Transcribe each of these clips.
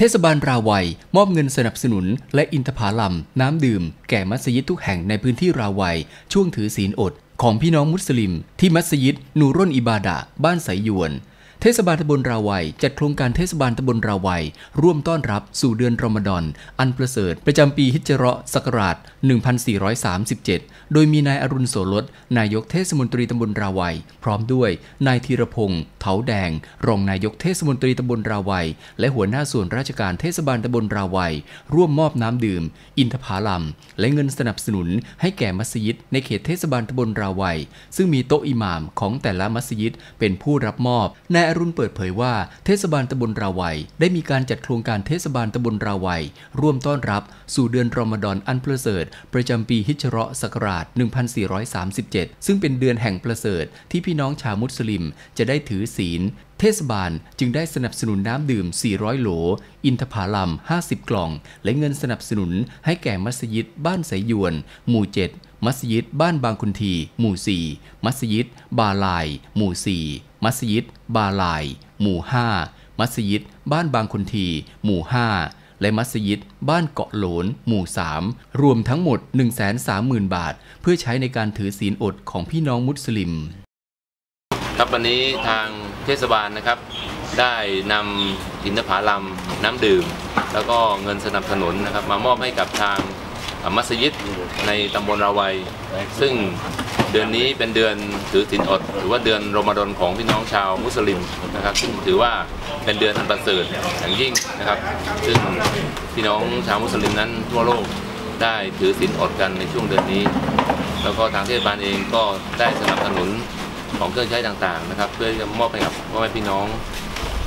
เทศบาลราวัยมอบเงินสนับสนุน และอินทผลัมน้ำดื่ม แก่มัสยิดทุกแห่งในพื้นที่ราวัย ช่วงถือศีลอด ของพี่น้องมุสลิม ที่มัสยิดนูร่นอิบาดะบ้านสายยวน เทศบาลตำบลราวัย จัดโครงการเทศบาลตำบลราวัย ร่วมต้อนรับสู่เดือนรอมฎอน อันประเสริฐ ประจำปีฮิจเราะศักราช 1437 โดยมีนายอรุณโสรสนายกเทศมนตรีตำบลราวัย พร้อมด้วยนายธีรพงษ์เถาแดง รองนายกเทศมนตรีตำบลราวัย และหัวหน้าส่วนราชการเทศบาลตำบลราวัย ร่วมมอบน้ำดื่ม อินทผลัม และเงินสนับสนุน ให้แก่มัสยิดในเขตเทศบาลตำบลราวัย ซึ่งมีโต๊ะอิหม่ามของแต่ละมัสยิดเป็นผู้รับมอบนายอรุณเปิดเผยว่าเทศบาลตำบลราวัย ได้มีการจัดโครงการเทศบาลตำบลราวัย ร่วมต้อนรับ สู่เดือนรอมฎอนอันประเสริฐ ประจำปีฮิจเราะศักราช 1437 ซึ่งเป็นเดือนแห่งประเสริฐ ที่พี่น้องชาวมุสลิมจะได้ถือศีลเทศบาลจึงได้สนับสนุนน้ำดื่ม 400 โหล อินทผลัม 50 กล่อง และเงินสนับสนุนให้แก่มัสยิดบ้านไสยวน หมู่ 7มัสยิดบ้านบางคุนที หมู่ 4 มัสยิด บาลาย หมู่ 4 มัสยิด บาลาย หมู่ 5 มัสยิด บ้านบางคุนที หมู่ 5 และมัสยิด บ้านเกาะโหลน หมู่ 3 รวมทั้งหมด 130,000 บาท เพื่อใช้ในการถือศีลอดของพี่น้องมุสลิม ครับวันนี้ทางเทศบาลนะครับได้นำอินทผลัมน้ำดื่ม แล้วก็เงินสนับสนุนนะครับมามอบให้กับทาง มัสยิดในตำบลราวัย ซึ่งเดือนนี้เป็นเดือนถือศีลอด หรือว่าเดือนรอมฎอนของพี่น้องชาวมุสลิมนะครับ ซึ่งถือว่าเป็นเดือนอันประเสริฐอย่างยิ่งนะครับ ซึ่งพี่น้องชาวมุสลิมนั้นทั่วโลกได้ถือศีลอดกันในช่วงเดือนนี้ แล้วก็ทางเทศบาลเองก็ได้สนับสนุนของเครื่องใช้ต่างๆนะครับ เพื่อจะมอบให้กับพ่อแม่พี่น้อง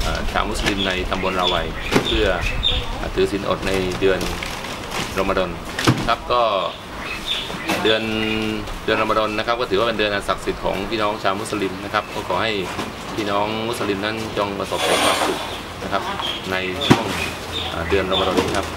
เอ่อชาวมุสลิมในตำบลราวัย เพื่อถือศีลอดในเดือนรอมฎอน ครับก็เดือนเดือนรอมฎอนนะครับ ก็ถือว่าเป็นเดือนอันศักดิ์สิทธิ์ของพี่น้องชาวมุสลิมนะครับ ก็ขอให้พี่น้องมุสลิมนั้นจงประสบแต่ความสุขนะครับ ในช่วงเอ่อเดือนรอมฎอนนี้ครับ